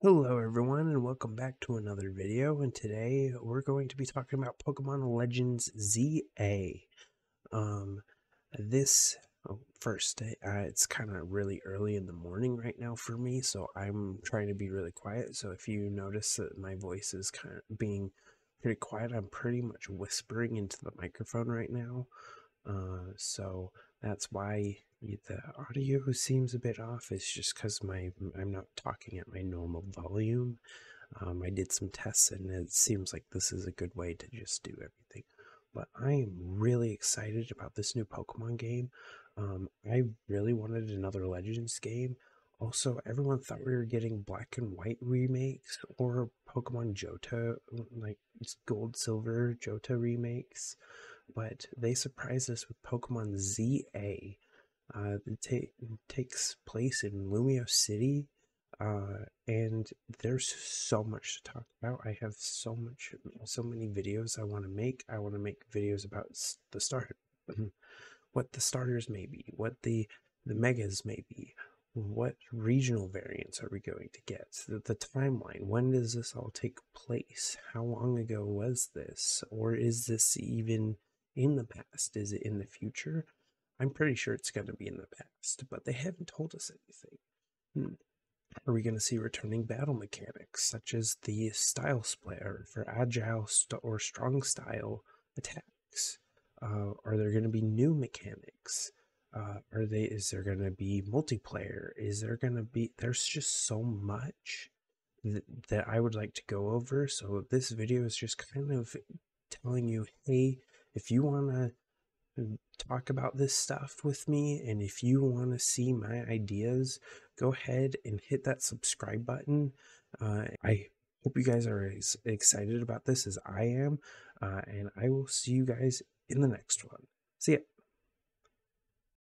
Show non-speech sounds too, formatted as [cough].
Hello everyone and welcome back to another video and today we're going to be talking about Pokemon Legends ZA. Um, this, oh, first, uh, it's kind of really early in the morning right now for me so I'm trying to be really quiet so if you notice that my voice is kind of being pretty quiet I'm pretty much whispering into the microphone right now. Uh, so that's why the audio seems a bit off. It's just because my I'm not talking at my normal volume. Um, I did some tests and it seems like this is a good way to just do everything. But I am really excited about this new Pokemon game. Um, I really wanted another Legends game. Also, everyone thought we were getting black and white remakes or Pokemon Johto, like gold, silver Johto remakes but they surprised us with Pokemon ZA. Uh, it ta- takes place in Lumiose City, uh, and there's so much to talk about. I have so much, so many videos I want to make. I want to make videos about the start, [clears throat] what the starters may be, what the the megas may be, what regional variants are we going to get? The, the, timeline. When does this all take place? How long ago was this? Or is this even in the past? Is it in the future? I'm pretty sure it's going to be in the past, but they haven't told us anything. Hmm. Are we going to see returning battle mechanics, such as the style splitter for agile st- or strong style attacks? Uh, are there going to be new mechanics? Uh, are they? Is there going to be multiplayer? Is there going to be? There's just so much that, that I would like to go over. So this video is just kind of telling you, hey, if you want to talk about this stuff with me and if you want to see my ideas, go ahead and hit that subscribe button. Uh, I hope you guys are as excited about this as I am, uh, and I will see you guys in the next one. See ya.